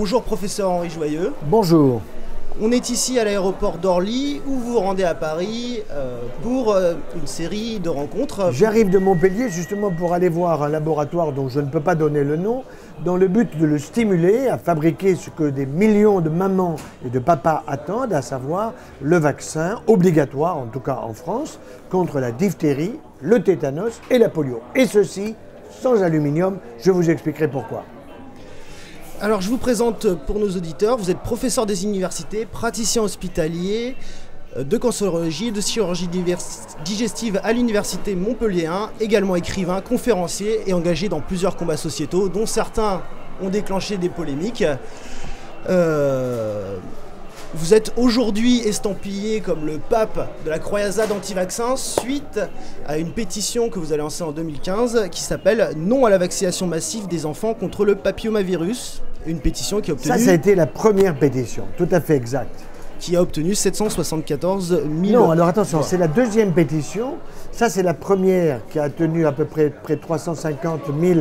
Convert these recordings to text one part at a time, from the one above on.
Bonjour professeur Henri Joyeux. Bonjour. On est ici à l'aéroport d'Orly où vous vous rendez à Paris euh, pour euh, une série de rencontres. J'arrive de Montpellier justement pour aller voir un laboratoire dont je ne peux pas donner le nom, dans le but de le stimuler à fabriquer ce que des millions de mamans et de papas attendent, à savoir le vaccin obligatoire, en tout cas en France, contre la diphtérie, le tétanos et la polio. Et ceci sans aluminium, je vous expliquerai pourquoi. Alors je vous présente pour nos auditeurs, vous êtes professeur des universités, praticien hospitalier euh, de cancérologie et de chirurgie digestive à l'université Montpellier 1, également écrivain, conférencier et engagé dans plusieurs combats sociétaux, dont certains ont déclenché des polémiques. Euh, vous êtes aujourd'hui estampillé comme le pape de la croisade anti-vaccin suite à une pétition que vous avez lancée en 2015 qui s'appelle Non à la vaccination massive des enfants contre le papillomavirus. Une pétition qui a obtenu. Ça, ça a été la première pétition, tout à fait exact. Qui a obtenu 774 000. Non, alors attention, c'est la deuxième pétition. Ça, c'est la première qui a tenu à peu près près de 350 000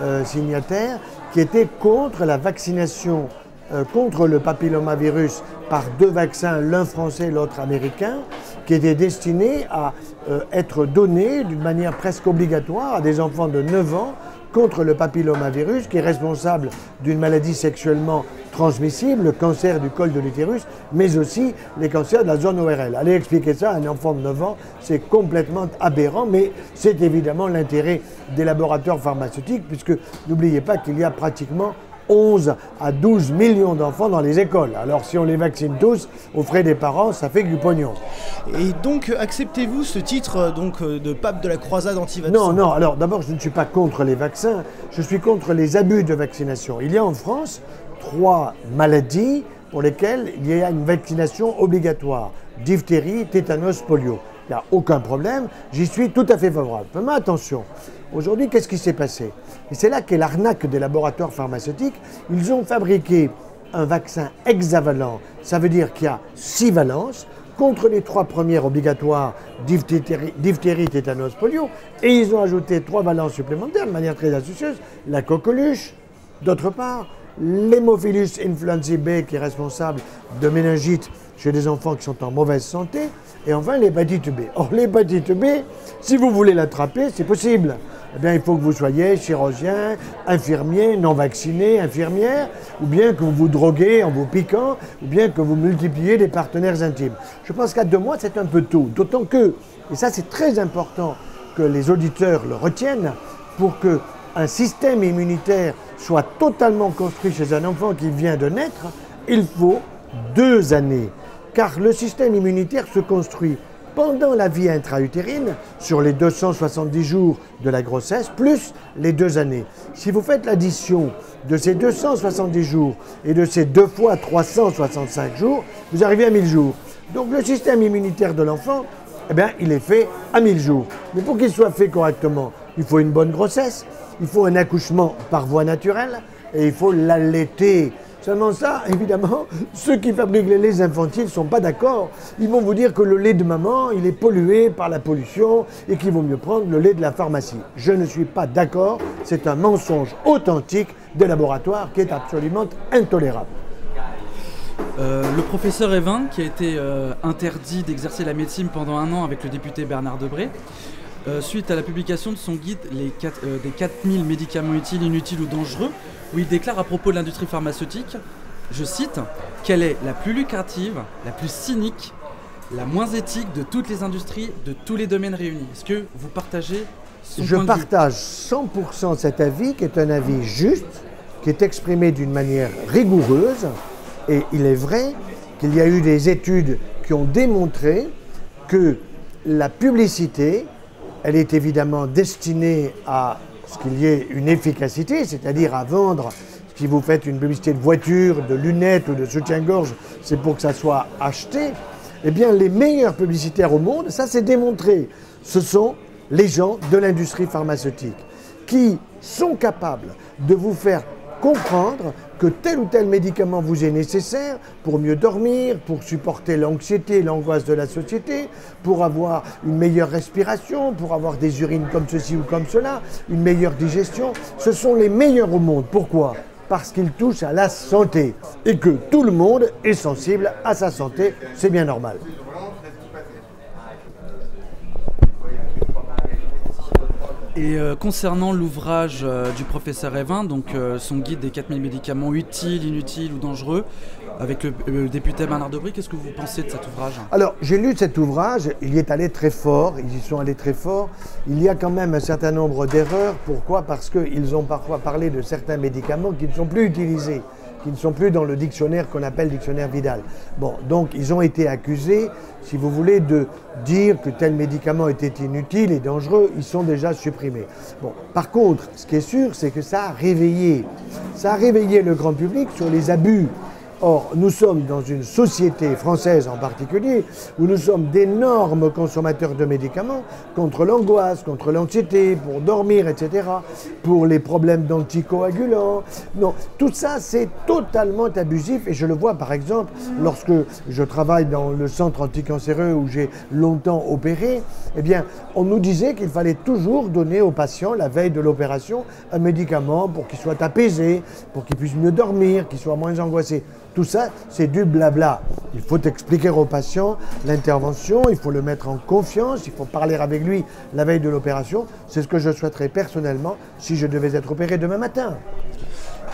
euh, signataires, qui était contre la vaccination euh, contre le papillomavirus par deux vaccins, l'un français, l'autre américain, qui étaient destinés à euh, être donnés d'une manière presque obligatoire à des enfants de 9 ans contre le papillomavirus, qui est responsable d'une maladie sexuellement transmissible, le cancer du col de l'utérus, mais aussi les cancers de la zone ORL. Allez expliquer ça à un enfant de 9 ans, c'est complètement aberrant, mais c'est évidemment l'intérêt des laboratoires pharmaceutiques, puisque n'oubliez pas qu'il y a pratiquement 11 à 12 millions d'enfants dans les écoles. Alors si on les vaccine tous, aux frais des parents, ça fait du pognon. Et donc acceptez-vous ce titre euh, donc, euh, de pape de la croisade anti-vaccin Non, non, alors d'abord je ne suis pas contre les vaccins, je suis contre les abus de vaccination. Il y a en France trois maladies pour lesquelles il y a une vaccination obligatoire. Diphtérie, tétanos, polio. Il n'y a aucun problème, j'y suis tout à fait favorable. Mais attention, aujourd'hui qu'est-ce qui s'est passé? Et c'est là qu'est l'arnaque des laboratoires pharmaceutiques. Ils ont fabriqué un vaccin hexavalent, ça veut dire qu'il y a six valences, contre les trois premières obligatoires, diphtérie, tétanos, polio, et ils ont ajouté trois valences supplémentaires de manière très astucieuse, la coqueluche, d'autre part, l'hémophilus influenzae B qui est responsable de méningite chez des enfants qui sont en mauvaise santé, et enfin l'hépatite B. Or l'hépatite B, si vous voulez l'attraper, c'est possible eh bien, il faut que vous soyez chirurgien, infirmier, non vacciné, infirmière, ou bien que vous vous droguez en vous piquant, ou bien que vous multipliez des partenaires intimes. Je pense qu'à deux mois, c'est un peu tôt. D'autant que, et ça c'est très important que les auditeurs le retiennent, pour que un système immunitaire soit totalement construit chez un enfant qui vient de naître, il faut deux années. Car le système immunitaire se construit pendant la vie intra-utérine, sur les 270 jours de la grossesse, plus les deux années. Si vous faites l'addition de ces 270 jours et de ces deux fois 365 jours, vous arrivez à 1000 jours. Donc le système immunitaire de l'enfant, eh bien, il est fait à 1000 jours. Mais pour qu'il soit fait correctement, il faut une bonne grossesse, il faut un accouchement par voie naturelle et il faut l'allaiter Seulement ça, évidemment, ceux qui fabriquent les laits infantiles ne sont pas d'accord. Ils vont vous dire que le lait de maman, il est pollué par la pollution et qu'il vaut mieux prendre le lait de la pharmacie. Je ne suis pas d'accord. C'est un mensonge authentique des laboratoires qui est absolument intolérable. Euh, le professeur Evin, qui a été euh, interdit d'exercer la médecine pendant un an avec le député Bernard Debré, euh, suite à la publication de son guide les des 4000 médicaments utiles, inutiles ou dangereux, où il déclare à propos de l'industrie pharmaceutique, je cite, qu'elle est la plus lucrative, la plus cynique, la moins éthique de toutes les industries, de tous les domaines réunis? Est-ce que vous partagez son Je partage 100% cet avis, qui est un avis juste, qui est exprimé d'une manière rigoureuse, et il est vrai qu'il y a eu des études qui ont démontré que la publicité, elle est évidemment destinée à ce qu'il y ait une efficacité, c'est-à-dire à vendre. Si vous faites une publicité de voiture, de lunettes ou de soutien-gorge, c'est pour que ça soit acheté. Eh bien, les meilleurs publicitaires au monde, ça c'est démontré, ce sont les gens de l'industrie pharmaceutique qui sont capables de vous faire comprendre que tel ou tel médicament vous est nécessaire pour mieux dormir, pour supporter l'anxiété, l'angoisse de la société, pour avoir une meilleure respiration, pour avoir des urines comme ceci ou comme cela, une meilleure digestion. Ce sont les meilleurs au monde. Pourquoi? Parce qu'il touche à la santé. Et que tout le monde est sensible à sa santé, c'est bien normal. Et euh, concernant l'ouvrage euh, du professeur Evin, donc euh, son guide des 4000 médicaments utiles, inutiles ou dangereux, avec le, député Bernard Debris, qu'est-ce que vous pensez de cet ouvrage? Alors, j'ai lu cet ouvrage, il y est allé très fort, ils y sont allés très fort. Il y a quand même un certain nombre d'erreurs. Pourquoi? Parce qu'ils ont parfois parlé de certains médicaments qui ne sont plus utilisés qui ne sont plus dans le dictionnaire qu'on appelle dictionnaire Vidal. Bon, donc ils ont été accusés, si vous voulez, de dire que tel médicament était inutile et dangereux, ils sont déjà supprimés. Bon, par contre, ce qui est sûr, c'est que ça a réveillé, ça a réveillé le grand public sur les abus Or, nous sommes dans une société française en particulier où nous sommes d'énormes consommateurs de médicaments contre l'angoisse, contre l'anxiété, pour dormir, etc., pour les problèmes d'anticoagulants. Non, tout ça, c'est totalement abusif et je le vois par exemple lorsque je travaille dans le centre anticancéreux où j'ai longtemps opéré. Eh bien, on nous disait qu'il fallait toujours donner aux patients, la veille de l'opération, un médicament pour qu'il soit apaisé, pour qu'il puisse mieux dormir, qu'il soit moins angoissé. Tout ça, c'est du blabla. Il faut expliquer au patient l'intervention, il faut le mettre en confiance, il faut parler avec lui la veille de l'opération. C'est ce que je souhaiterais personnellement si je devais être opéré demain matin.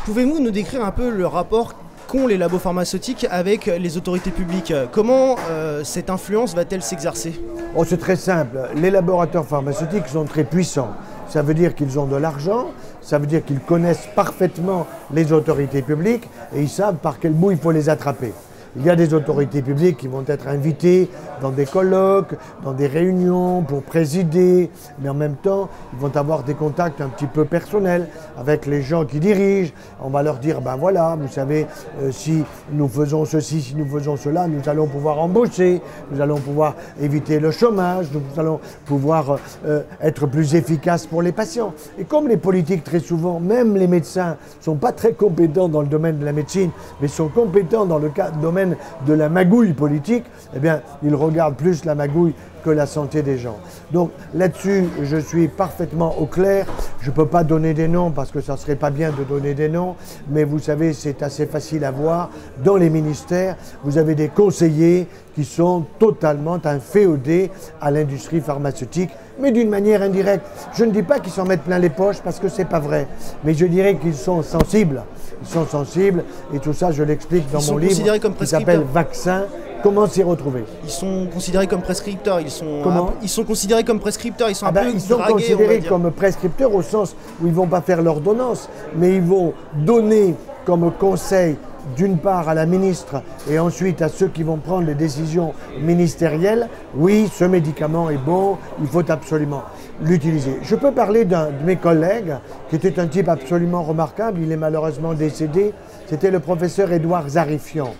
Pouvez-vous nous décrire un peu le rapport qu'ont les labos pharmaceutiques avec les autorités publiques? Comment euh, cette influence va-t-elle s'exercer? Oh, C'est très simple. Les laboratoires pharmaceutiques sont très puissants. Ça veut dire qu'ils ont de l'argent, ça veut dire qu'ils connaissent parfaitement les autorités publiques et ils savent par quel bout il faut les attraper. Il y a des autorités publiques qui vont être invitées dans des colloques, dans des réunions pour présider, mais en même temps, ils vont avoir des contacts un petit peu personnels avec les gens qui dirigent. On va leur dire, ben voilà, vous savez, euh, si nous faisons ceci, si nous faisons cela, nous allons pouvoir embaucher, nous allons pouvoir éviter le chômage, nous allons pouvoir euh, être plus efficaces pour les patients. Et comme les politiques, très souvent, même les médecins, ne sont pas très compétents dans le domaine de la médecine, mais sont compétents dans le domaine de la magouille politique, eh bien, ils regardent plus la magouille que la santé des gens. Donc là-dessus, je suis parfaitement au clair. Je ne peux pas donner des noms parce que ça ne serait pas bien de donner des noms, mais vous savez, c'est assez facile à voir. Dans les ministères, vous avez des conseillers qui sont totalement inféodés à l'industrie pharmaceutique, mais d'une manière indirecte. Je ne dis pas qu'ils s'en mettent plein les poches parce que ce n'est pas vrai, mais je dirais qu'ils sont sensibles. Ils sont sensibles et tout ça, je l'explique dans mon livre qui s'appelle Vaccin Comment s'y retrouver? Ils sont considérés comme prescripteurs. Ils sont, ils sont considérés comme prescripteurs. Ils sont ah ben, Ils sont considérés comme prescripteurs au sens où ils ne vont pas faire l'ordonnance, mais ils vont donner comme conseil d'une part à la ministre et ensuite à ceux qui vont prendre les décisions ministérielles, oui, ce médicament est bon, il faut absolument l'utiliser. Je peux parler d'un de mes collègues qui était un type absolument remarquable, il est malheureusement décédé, c'était le professeur Édouard Zarifian.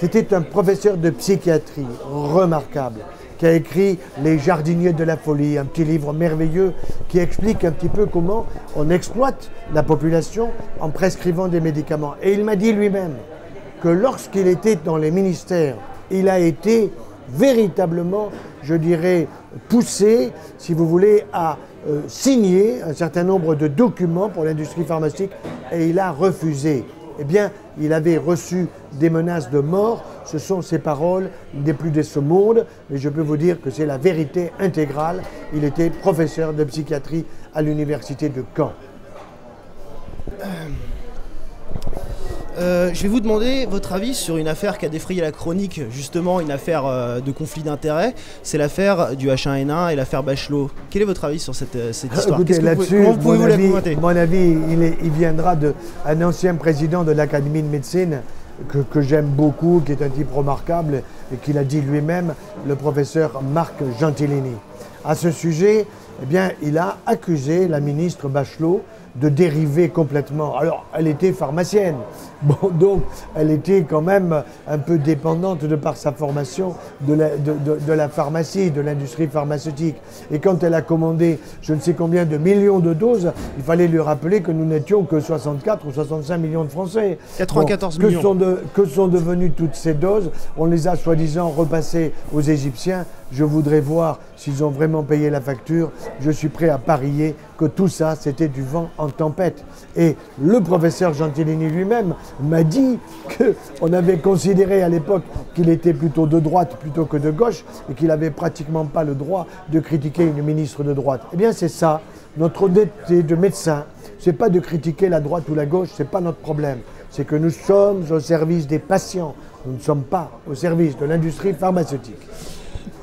C'était un professeur de psychiatrie remarquable qui a écrit Les jardiniers de la folie, un petit livre merveilleux qui explique un petit peu comment on exploite la population en prescrivant des médicaments. Et il m'a dit lui-même que lorsqu'il était dans les ministères, il a été véritablement, je dirais, poussé, si vous voulez, à euh, signer un certain nombre de documents pour l'industrie pharmaceutique et il a refusé eh bien, il avait reçu des menaces de mort. Ce sont ses paroles, n'est plus de ce monde, mais je peux vous dire que c'est la vérité intégrale. Il était professeur de psychiatrie à l'université de Caen. Euh, je vais vous demander votre avis sur une affaire qui a défrayé la chronique, justement une affaire euh, de conflit d'intérêts. C'est l'affaire du H1N1 et l'affaire Bachelot. Quel est votre avis sur cette, euh, cette histoire Écoutez, là-dessus, mon, avis, mon avis il, il viendra d'un ancien président de l'Académie de médecine que, que j'aime beaucoup, qui est un type remarquable et qui l'a dit lui-même, le professeur Marc Gentilini. À ce sujet, eh bien, il a accusé la ministre Bachelot de dériver complètement. Alors, elle était pharmacienne. Bon, donc, elle était quand même un peu dépendante de par sa formation de la, de, la pharmacie, de l'industrie pharmaceutique. Et quand elle a commandé je ne sais combien de millions de doses, il fallait lui rappeler que nous n'étions que 64 ou 65 millions de Français. 94 millions. Que sont, que sont devenues toutes ces doses? On les a soi-disant repassées aux Égyptiens Je voudrais voir s'ils ont vraiment payé la facture. Je suis prêt à parier que tout ça, c'était du vent en tempête. Et le professeur Gentilini lui-même m'a dit qu'on avait considéré à l'époque qu'il était plutôt de droite plutôt que de gauche et qu'il n'avait pratiquement pas le droit de critiquer une ministre de droite. Eh bien, c'est ça. Notre honnêteté de médecin, c'est pas de critiquer la droite ou la gauche, c'est pas notre problème. C'est que nous sommes au service des patients. Nous ne sommes pas au service de l'industrie pharmaceutique.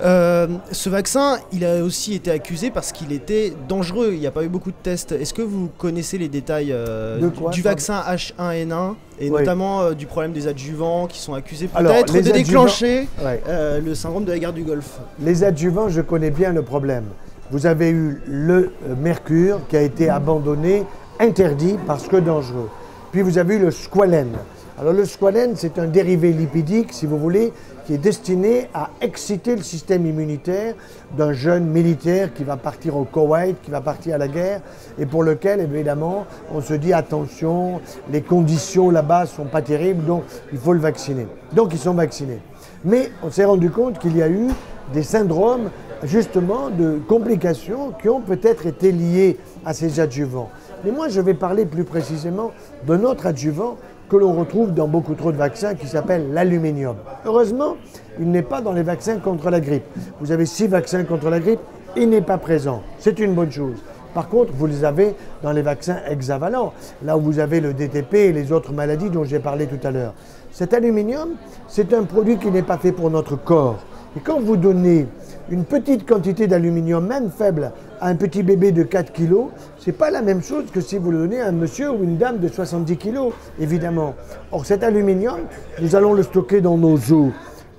Euh, ce vaccin, il a aussi été accusé parce qu'il était dangereux. Il n'y a pas eu beaucoup de tests. Est-ce que vous connaissez les détails euh, De du- quoi, du ça vaccin H1N1 et Oui. notamment euh, du problème des adjuvants qui sont accusés peut-être de déclencher Ouais. le syndrome de la guerre du Golfe Les adjuvants, je connais bien le problème. Vous avez eu le mercure qui a été abandonné, interdit parce que dangereux. Puis vous avez eu le squalène. Alors le squalène, c'est un dérivé lipidique, si vous voulez, qui est destiné à exciter le système immunitaire d'un jeune militaire qui va partir au Koweït, qui va partir à la guerre, et pour lequel, évidemment, on se dit attention, les conditions là-bas sont pas terribles, donc il faut le vacciner. Donc ils sont vaccinés. Mais on s'est rendu compte qu'il y a eu des syndromes justement de complications qui ont peut-être été liées à ces adjuvants. Mais moi, je vais parler plus précisément d'un autre adjuvant que l'on retrouve dans beaucoup trop de vaccins qui s'appelle l'aluminium. Heureusement, il n'est pas dans les vaccins contre la grippe. Vous avez six vaccins contre la grippe, il n'est pas présent. C'est une bonne chose. Par contre, vous les avez dans les vaccins hexavalents, là où vous avez le DTP et les autres maladies dont j'ai parlé tout à l'heure. Cet aluminium, c'est un produit qui n'est pas fait pour notre corps. Et quand vous donnez une petite quantité d'aluminium, même faible, à un petit bébé de 4 kg, c'est pas la même chose que si vous le donnez à un monsieur ou une dame de 70 kg, évidemment. Or, cet aluminium, nous allons le stocker dans nos os,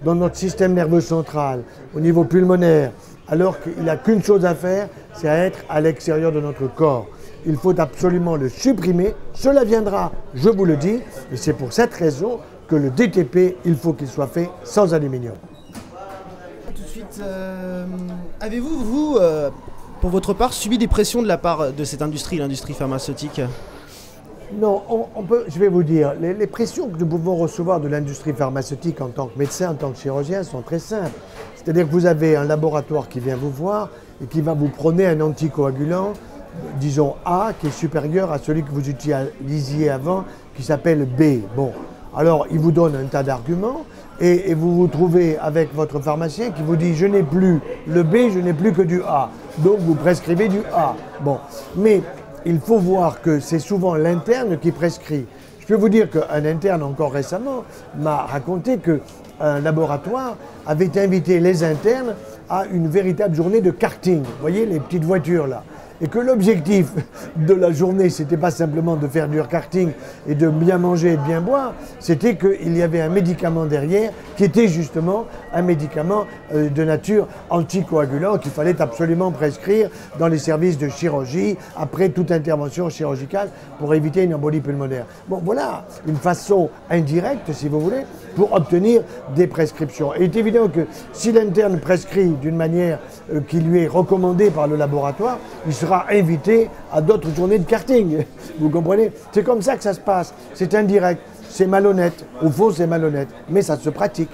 dans notre système nerveux central, au niveau pulmonaire, alors qu'il n'a qu'une chose à faire, c'est à être à l'extérieur de notre corps. Il faut absolument le supprimer. Cela viendra, je vous le dis, et c'est pour cette raison que le DTP, il faut qu'il soit fait sans aluminium. Tout de suite, euh, avez-vous, vous, euh, pour votre part, subi des pressions de la part de cette industrie, l'industrie pharmaceutique? Non, on, peut, je vais vous dire, les, les pressions que nous pouvons recevoir de l'industrie pharmaceutique en tant que médecin, en tant que chirurgien, sont très simples. C'est-à-dire que vous avez un laboratoire qui vient vous voir et qui va vous prôner un anticoagulant, disons A, qui est supérieur à celui que vous utilisiez avant, qui s'appelle B. Bon, alors il vous donne un tas d'arguments et, et vous vous trouvez avec votre pharmacien qui vous dit je n'ai plus le B, je n'ai plus que du A. Donc vous prescrivez du A. Bon, mais il faut voir que c'est souvent l'interne qui prescrit. Je peux vous dire qu'un interne, encore récemment, m'a raconté qu'un laboratoire avait invité les internes à une véritable journée de karting. Vous voyez, les petites voitures là. Et que l'objectif de la journée, c'était pas simplement de faire du karting et de bien manger et de bien boire, c'était qu'il y avait un médicament derrière qui était justement un médicament euh, de nature anticoagulant qu'il fallait absolument prescrire dans les services de chirurgie après toute intervention chirurgicale pour éviter une embolie pulmonaire. Bon, voilà une façon indirecte, si vous voulez, pour obtenir des prescriptions. Et il est évident que si l'interne prescrit d'une manière euh, qui lui est recommandée par le laboratoire, il sera invité à d'autres journées de karting. Vous comprenez? C'est comme ça que ça se passe. C'est indirect. C'est malhonnête. Au fond, c'est malhonnête. Mais ça se pratique.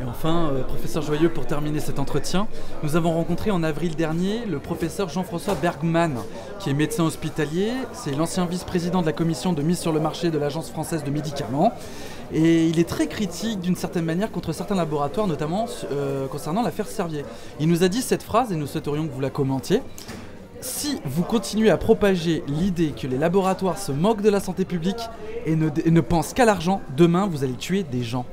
Et enfin, euh, professeur Joyeux, pour terminer cet entretien, nous avons rencontré en avril dernier le professeur Jean-François Bergman, qui est médecin hospitalier. C'est l'ancien vice-président de la commission de mise sur le marché de l'Agence française de médicaments. Et il est très critique d'une certaine manière contre certains laboratoires, notamment euh, concernant l'affaire Servier. Il nous a dit cette phrase, et nous souhaiterions que vous la commentiez. Si vous continuez à propager l'idée que les laboratoires se moquent de la santé publique et ne, et ne pensent qu'à l'argent, demain vous allez tuer des gens.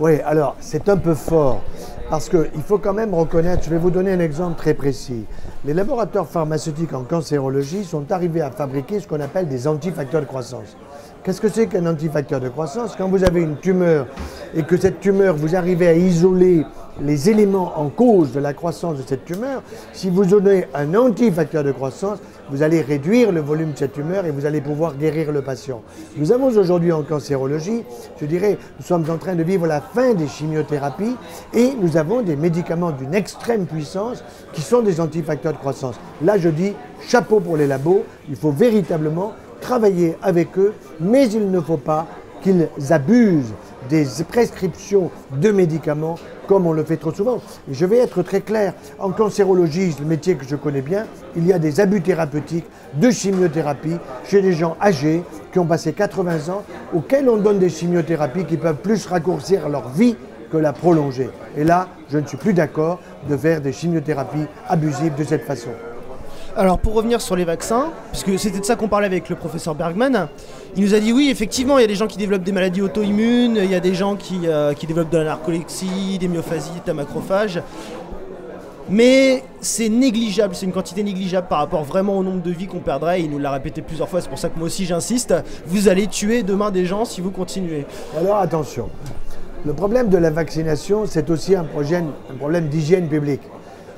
Oui, alors c'est un peu fort, parce qu'il faut quand même reconnaître, je vais vous donner un exemple très précis. Les laboratoires pharmaceutiques en cancérologie sont arrivés à fabriquer ce qu'on appelle des antifacteurs de croissance. Qu'est-ce que c'est qu'un antifacteur de croissance Quand vous avez une tumeur et que cette tumeur, vous arrivez à isoler les éléments en cause de la croissance de cette tumeur, si vous donnez un antifacteur de croissance, vous allez réduire le volume de cette tumeur et vous allez pouvoir guérir le patient. Nous avons aujourd'hui en cancérologie, je dirais, nous sommes en train de vivre la fin des chimiothérapies et nous avons des médicaments d'une extrême puissance qui sont des antifacteurs de croissance. Là, je dis chapeau pour les labos, il faut véritablement travailler avec eux, mais il ne faut pas qu'ils abusent des prescriptions de médicaments comme on le fait trop souvent. Et je vais être très clair, en cancérologie, le métier que je connais bien, il y a des abus thérapeutiques de chimiothérapie chez des gens âgés qui ont passé 80 ans, auxquels on donne des chimiothérapies qui peuvent plus raccourcir leur vie que la prolonger. Et là, je ne suis plus d'accord de faire des chimiothérapies abusives de cette façon. Alors pour revenir sur les vaccins, puisque c'était de ça qu'on parlait avec le professeur Bergman, il nous a dit oui, effectivement, il y a des gens qui développent des maladies auto-immunes, il y a des gens qui, euh, développent de la narcolepsie, des myophasies, de la macrophage. Mais c'est négligeable, c'est une quantité négligeable par rapport vraiment au nombre de vies qu'on perdrait. Il nous l'a répété plusieurs fois, c'est pour ça que moi aussi j'insiste. Vous allez tuer demain des gens si vous continuez. Alors attention, le problème de la vaccination, c'est aussi un problème d'hygiène publique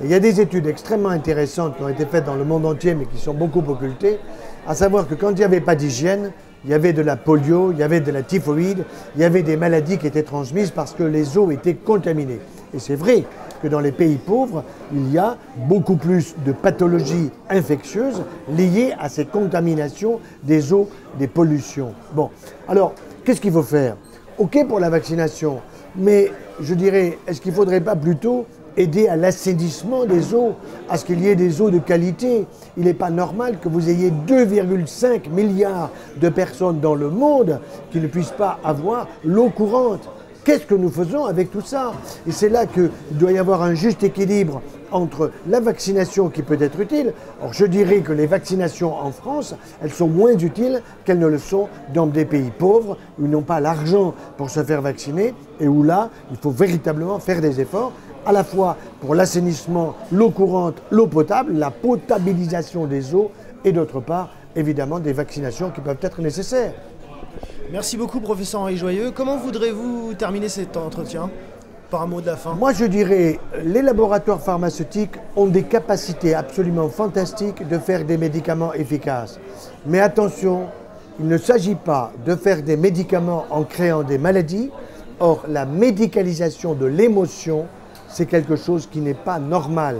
il y a des études extrêmement intéressantes qui ont été faites dans le monde entier, mais qui sont beaucoup occultées, à savoir que quand il n'y avait pas d'hygiène, il y avait de la polio, il y avait de la typhoïde, il y avait des maladies qui étaient transmises parce que les eaux étaient contaminées. Et c'est vrai que dans les pays pauvres, il y a beaucoup plus de pathologies infectieuses liées à ces contaminations des eaux, des pollutions. Bon, alors, qu'est-ce qu'il faut faire? Ok pour la vaccination, mais je dirais, est-ce qu'il ne faudrait pas plutôt aider à l'assainissement des eaux, à ce qu'il y ait des eaux de qualité. Il n'est pas normal que vous ayez 2,5 milliards de personnes dans le monde qui ne puissent pas avoir l'eau courante. Qu'est-ce que nous faisons avec tout ça? Et c'est là qu'il doit y avoir un juste équilibre entre la vaccination qui peut être utile. Or, je dirais que les vaccinations en France, elles sont moins utiles qu'elles ne le sont dans des pays pauvres où ils n'ont pas l'argent pour se faire vacciner et où là, il faut véritablement faire des efforts à la fois pour l'assainissement, l'eau courante, l'eau potable, la potabilisation des eaux et d'autre part, évidemment, des vaccinations qui peuvent être nécessaires. Merci beaucoup, professeur Henri Joyeux. Comment voudrez-vous terminer cet entretien? Par un mot de la fin Moi, je dirais, les laboratoires pharmaceutiques ont des capacités absolument fantastiques de faire des médicaments efficaces. Mais attention, il ne s'agit pas de faire des médicaments en créant des maladies. Or, la médicalisation de l'émotion c'est quelque chose qui n'est pas normal.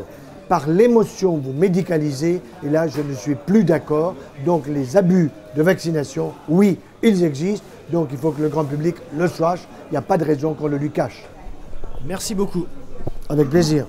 Par l'émotion, vous médicalisez, et là, je ne suis plus d'accord. Donc, les abus de vaccination, oui, ils existent. Donc, il faut que le grand public le sache. Il n'y a pas de raison qu'on le lui cache. Merci beaucoup. Avec plaisir.